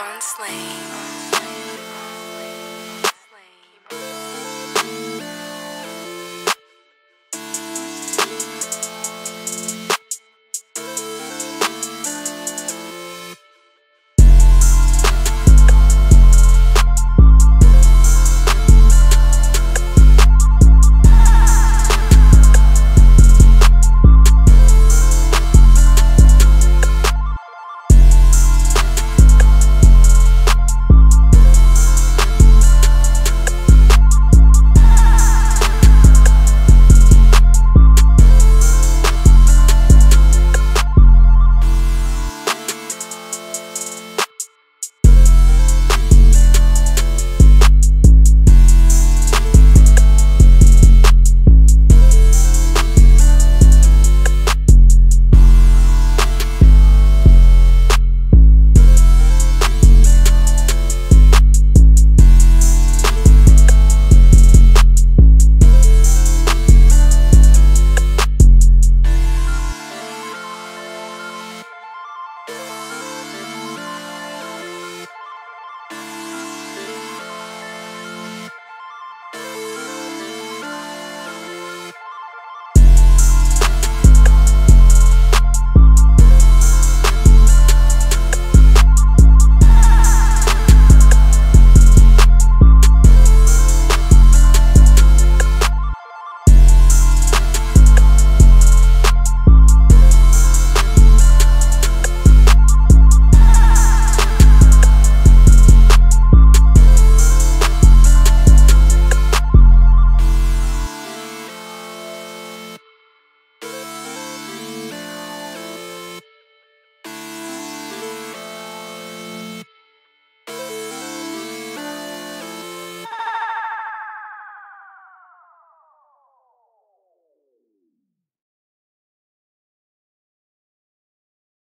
On slain.